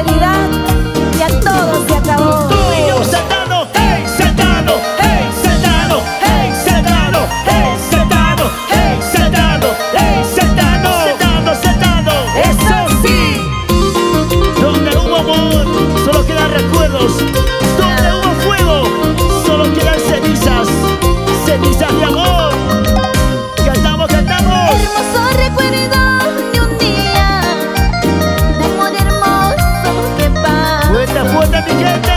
sinceridad, ya todo se acabó. Yeah.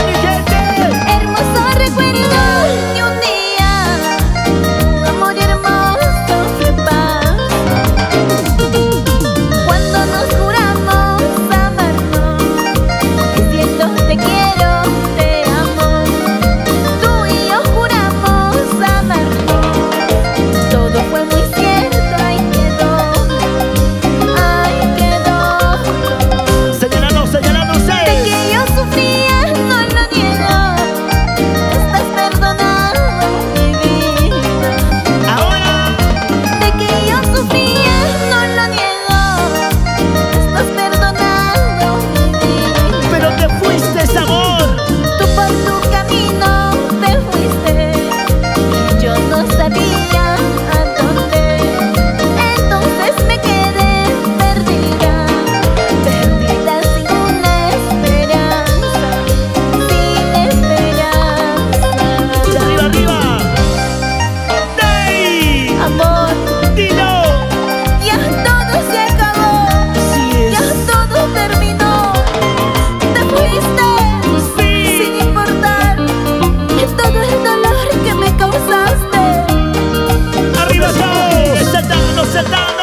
sit down.